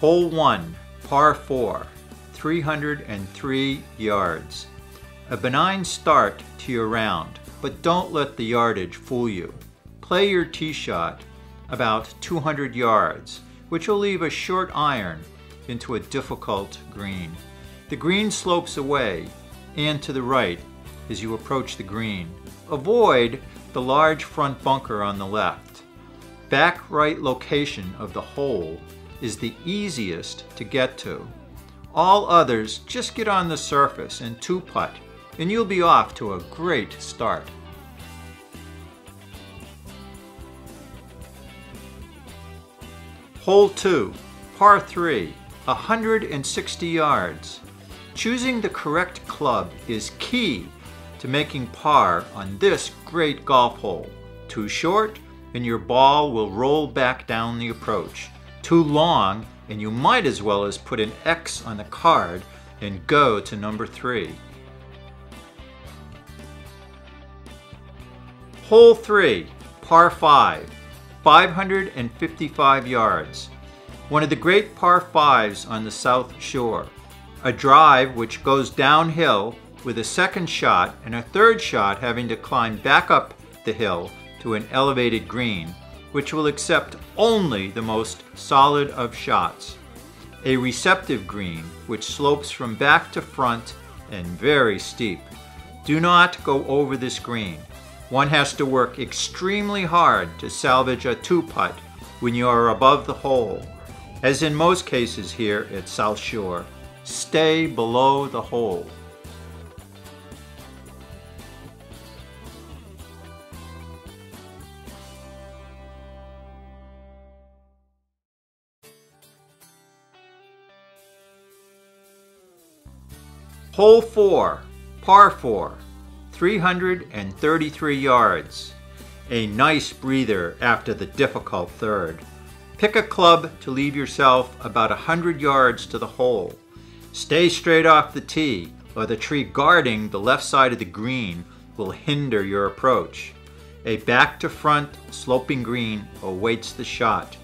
Hole 1, par 4, 303 yards. A benign start to your round, but don't let the yardage fool you. Play your tee shot about 200 yards, which will leave a short iron into a difficult green. The green slopes away and to the right as you approach the green. Avoid the large front bunker on the left. Back right location of the hole is the easiest to get to. All others just get on the surface and two putt, and you'll be off to a great start. Hole 2, par 3, 160 yards. Choosing the correct club is key to making par on this great golf hole. Too short, and your ball will roll back down the approach. Too long, and you might as well as put an X on the card and go to number three. Hole 3, par 5, 555 yards. One of the great par 5s on the South Shore. A drive which goes downhill with a second shot and a third shot having to climb back up the hill to an elevated green, which will accept only the most solid of shots. A receptive green, which slopes from back to front and very steep. Do not go over this green. One has to work extremely hard to salvage a two putt when you are above the hole. As in most cases here at South Shore, stay below the hole. Hole 4, par 4, 333 yards. A nice breather after the difficult third. Pick a club to leave yourself about 100 yards to the hole. Stay straight off the tee, or the tree guarding the left side of the green will hinder your approach. A back to front sloping green awaits the shot.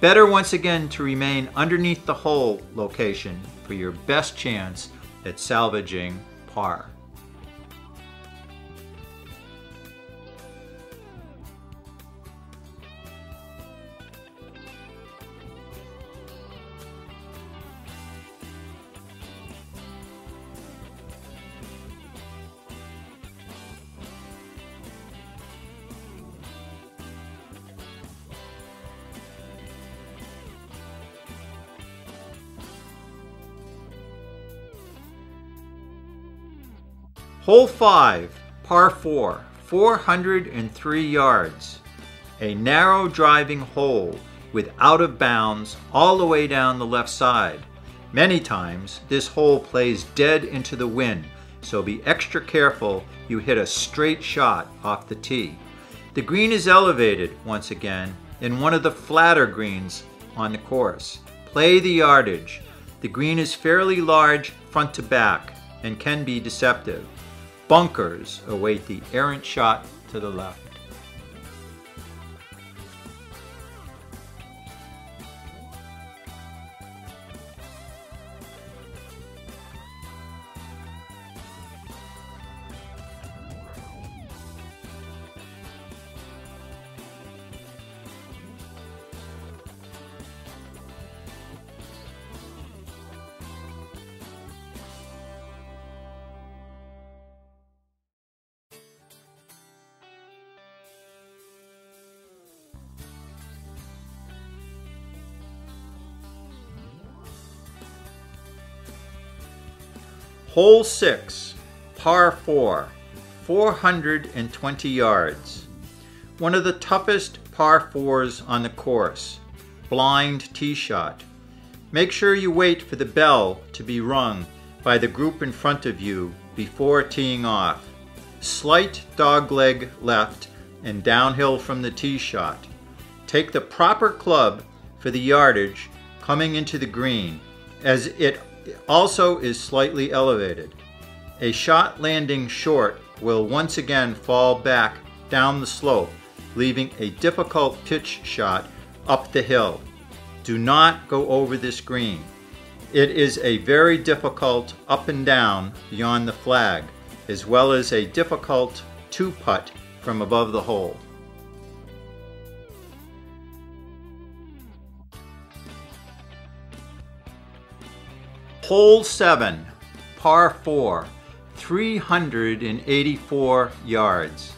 Better once again to remain underneath the hole location for your best chance at salvaging par. Hole 5, par 4, 403 yards. A narrow driving hole with out of bounds all the way down the left side. Many times, this hole plays dead into the wind, so be extra careful you hit a straight shot off the tee. The green is elevated, once again, in one of the flatter greens on the course. Play the yardage. The green is fairly large front to back and can be deceptive. Bunkers await the errant shot to the left. Hole 6, par 4, 420 yards. One of the toughest par 4s on the course. Blind tee shot. Make sure you wait for the bell to be rung by the group in front of you before teeing off. Slight dogleg left and downhill from the tee shot. Take the proper club for the yardage coming into the green as it also is slightly elevated. A shot landing short will once again fall back down the slope, leaving a difficult pitch shot up the hill. Do not go over this green. It is a very difficult up and down beyond the flag, as well as a difficult two putt from above the hole. Hole 7, par 4, 384 yards.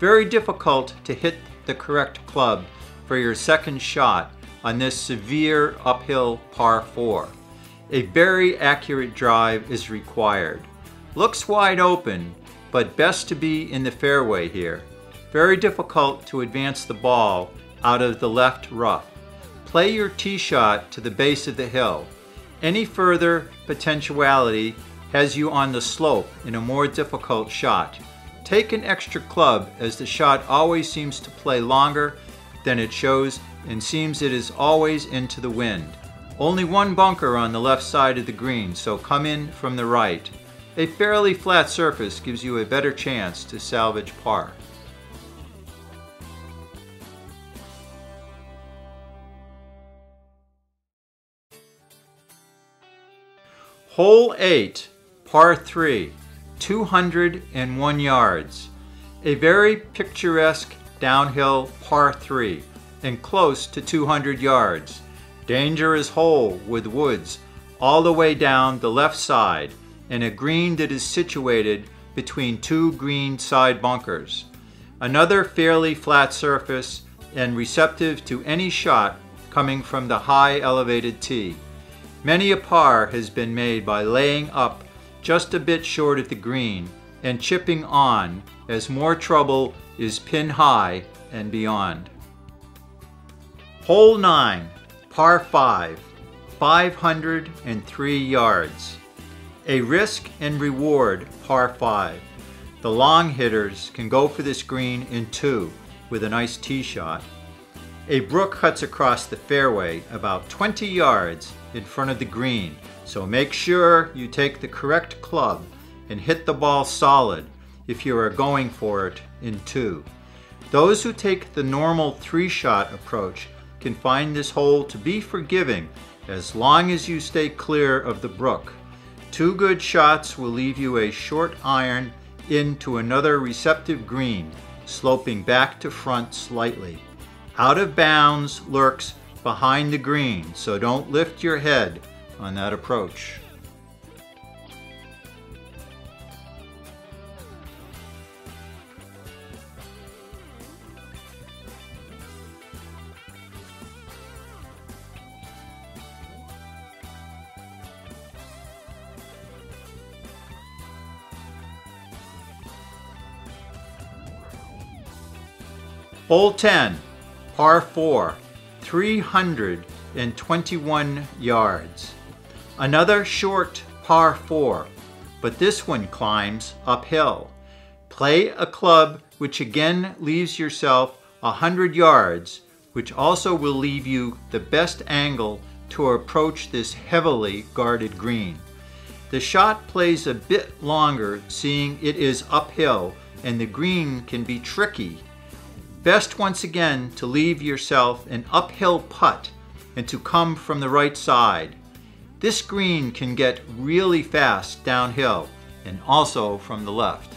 Very difficult to hit the correct club for your second shot on this severe uphill par 4. A very accurate drive is required. Looks wide open, but best to be in the fairway here. Very difficult to advance the ball out of the left rough. Play your tee shot to the base of the hill. Any further potentiality has you on the slope in a more difficult shot. Take an extra club as the shot always seems to play longer than it shows and seems it is always into the wind. Only one bunker on the left side of the green, so come in from the right. A fairly flat surface gives you a better chance to salvage par. Hole 8, par 3, 201 yards. A very picturesque downhill par 3 and close to 200 yards. Dangerous hole with woods all the way down the left side and a green that is situated between two green side bunkers. Another fairly flat surface and receptive to any shot coming from the high elevated tee. Many a par has been made by laying up just a bit short of the green and chipping on as more trouble is pin high and beyond. Hole 9, par 5, 503 yards. A risk and reward par 5. The long hitters can go for this green in two with a nice tee shot. A brook cuts across the fairway about 20 yards in front of the green, so make sure you take the correct club and hit the ball solid if you are going for it in two. Those who take the normal three shot approach can find this hole to be forgiving as long as you stay clear of the brook. Two good shots will leave you a short iron into another receptive green, sloping back to front slightly. Out of bounds lurks behind the green, so don't lift your head on that approach. Hole 10, par 4, 321 yards. Another short par 4, but this one climbs uphill. Play a club which again leaves yourself 100 yards, which also will leave you the best angle to approach this heavily guarded green. The shot plays a bit longer seeing it is uphill and the green can be tricky Best once again to leave yourself an uphill putt and to come from the right side. This green can get really fast downhill and also from the left.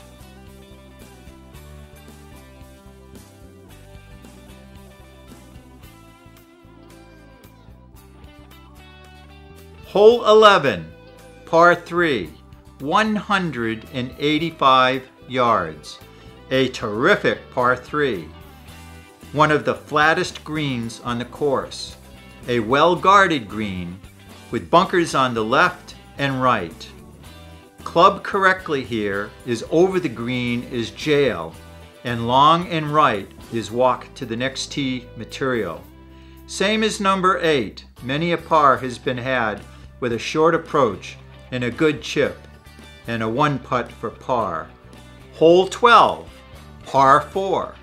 Hole 11, par 3, 185 yards. A terrific par 3 one of the flattest greens on the course, a well-guarded green with bunkers on the left and right. Club correctly here is over the green is jail, and long and right is walk to the next tee material. Same as number 8, many a par has been had with a short approach and a good chip, and a one putt for par. Hole 12, par 4.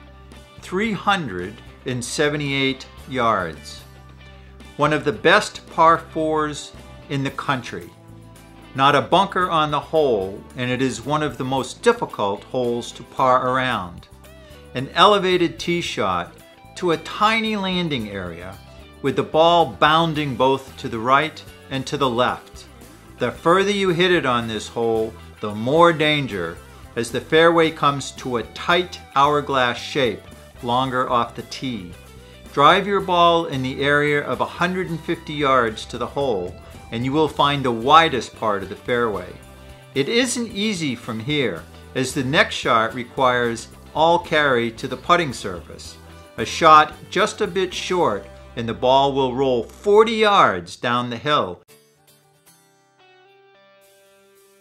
378 yards. One of the best par fours in the country. Not a bunker on the hole, and it is one of the most difficult holes to par around. An elevated tee shot to a tiny landing area with the ball bounding both to the right and to the left. The further you hit it on this hole, the more danger, as the fairway comes to a tight hourglass shape longer off the tee. Drive your ball in the area of 150 yards to the hole, and you will find the widest part of the fairway. It isn't easy from here, as the next shot requires all carry to the putting surface. A shot just a bit short, and the ball will roll 40 yards down the hill.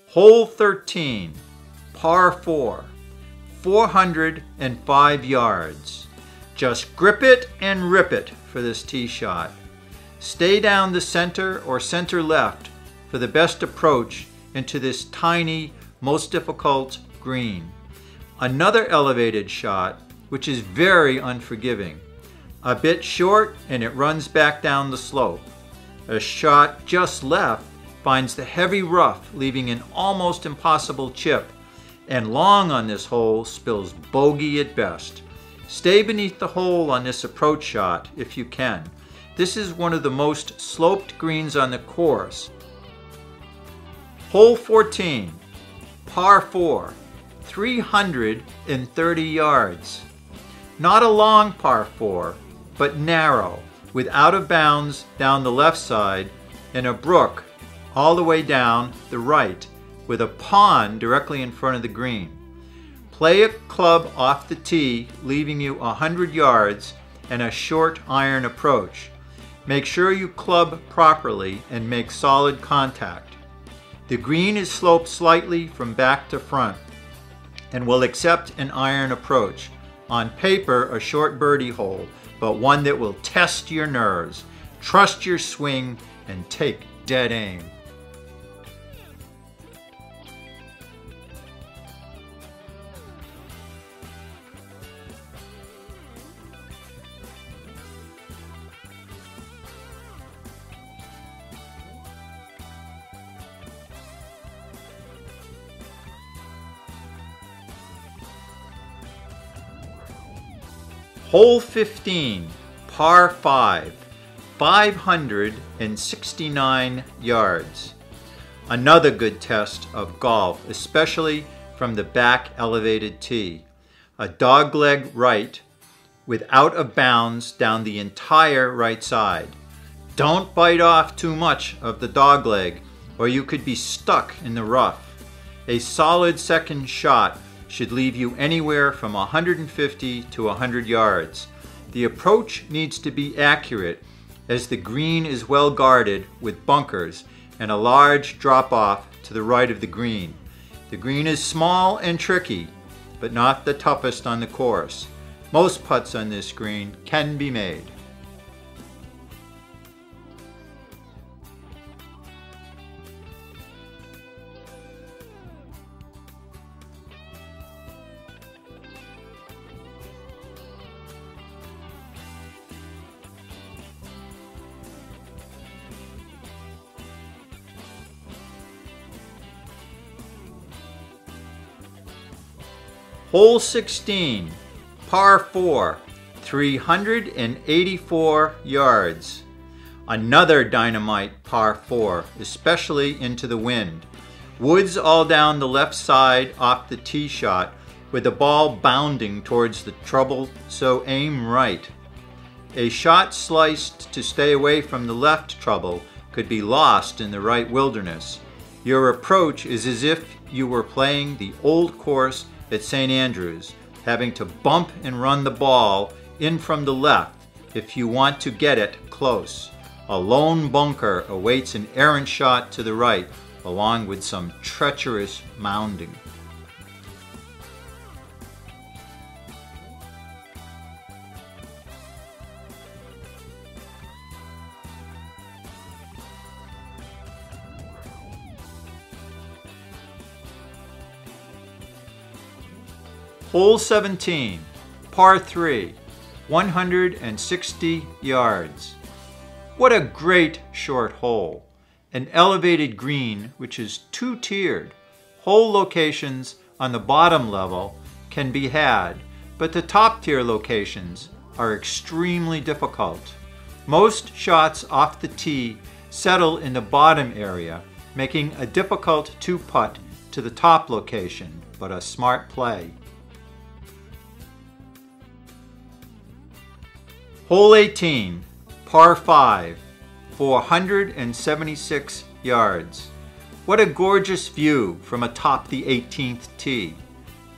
Hole 13, par 4, 405 yards. Just grip it and rip it for this tee shot. Stay down the center or center left for the best approach into this tiny, most difficult green. Another elevated shot, which is very unforgiving. A bit short and it runs back down the slope. A shot just left finds the heavy rough, leaving an almost impossible chip, and long on this hole spills bogey at best. Stay beneath the hole on this approach shot if you can. This is one of the most sloped greens on the course. Hole 14, par 4, 330 yards. Not a long par 4, but narrow, with out of bounds down the left side and a brook all the way down the right, with a pond directly in front of the green. Play a club off the tee, leaving you 100 yards and a short iron approach. Make sure you club properly and make solid contact. The green is sloped slightly from back to front and will accept an iron approach. On paper, a short birdie hole, but one that will test your nerves. Trust your swing and take dead aim. Hole 15, par 5, 569 yards. Another good test of golf, especially from the back elevated tee. A dogleg right with out of bounds down the entire right side. Don't bite off too much of the dogleg or you could be stuck in the rough. A solid second shot should leave you anywhere from 150 to 100 yards. The approach needs to be accurate as the green is well guarded with bunkers and a large drop off to the right of the green. The green is small and tricky, but not the toughest on the course. Most putts on this green can be made. Hole 16, par 4, 384 yards. Another dynamite par 4, especially into the wind. Woods all down the left side off the tee shot with the ball bounding towards the trouble, so aim right. A shot sliced to stay away from the left trouble could be lost in the right wilderness. Your approach is as if you were playing the old course at St. Andrews, having to bump and run the ball in from the left if you want to get it close. A lone bunker awaits an errant shot to the right, along with some treacherous mounding. Hole 17, par 3, 160 yards. What a great short hole. An elevated green, which is two tiered. Hole locations on the bottom level can be had, but the top tier locations are extremely difficult. Most shots off the tee settle in the bottom area, making a difficult two putt to the top location, but a smart play. Hole 18, par 5, 476 yards. What a gorgeous view from atop the 18th tee.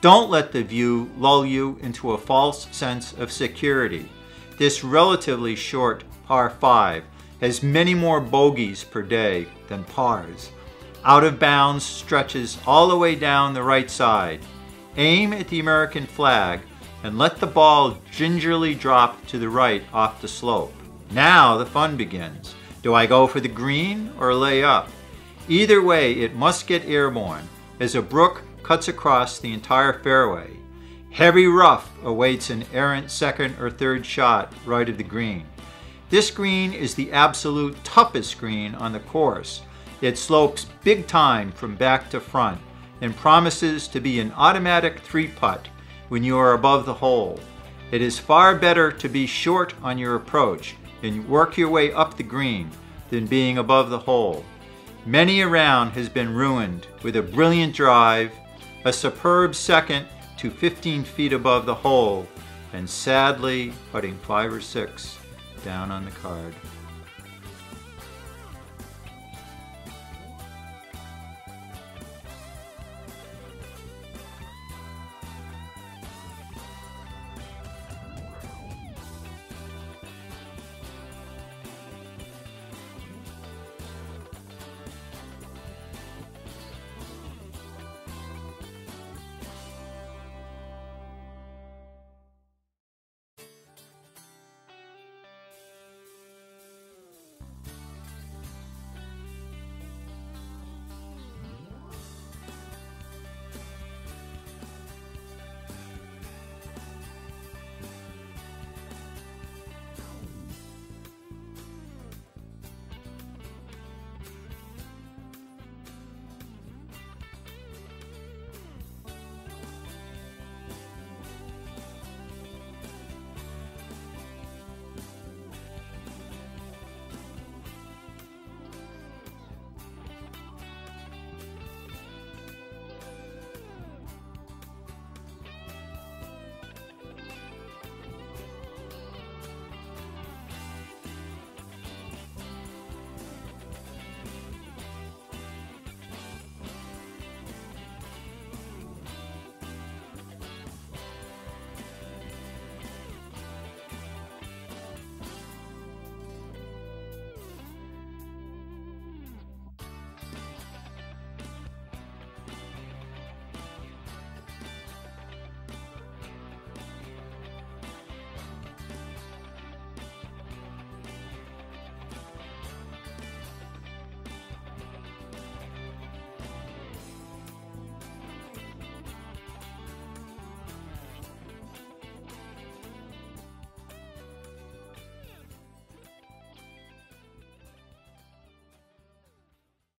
Don't let the view lull you into a false sense of security. This relatively short par 5 has many more bogeys per day than pars. Out of bounds stretches all the way down the right side. Aim at the American flag and let the ball gingerly drop to the right off the slope. Now the fun begins. Do I go for the green or lay up? Either way, it must get airborne as a brook cuts across the entire fairway. Heavy rough awaits an errant second or third shot right of the green. This green is the absolute toughest green on the course. It slopes big time from back to front and promises to be an automatic three putt when you are above the hole. It is far better to be short on your approach and work your way up the green than being above the hole. Many a round has been ruined with a brilliant drive, a superb second to 15 feet above the hole, and sadly putting five or six down on the card.